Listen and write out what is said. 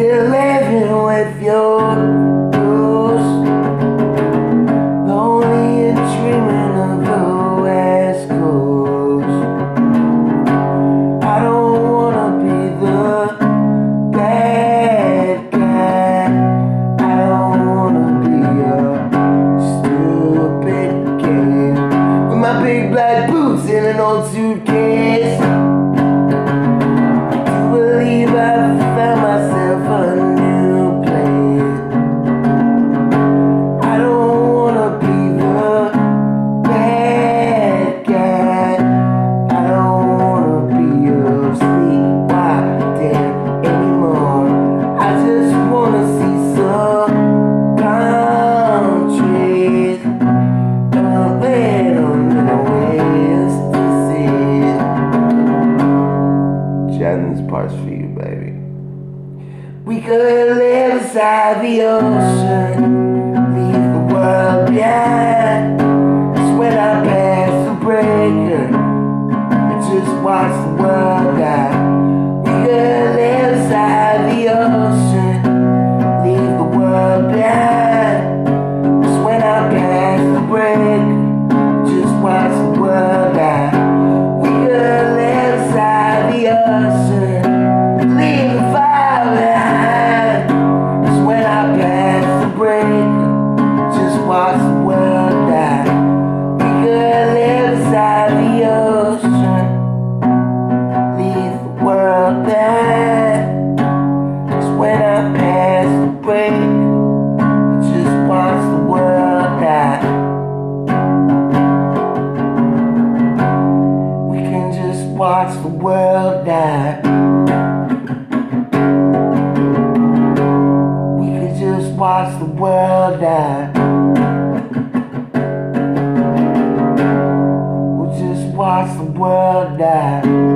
still living with your ghost. Lonely and dreaming of the West Coast. I don't wanna be the bad guy. I don't wanna be a stupid kid with my big black boots and an old suit. for you, baby. We could live beside the ocean. Just the world die. We can just watch the world die. We can just watch the world die. We'll just watch the world die.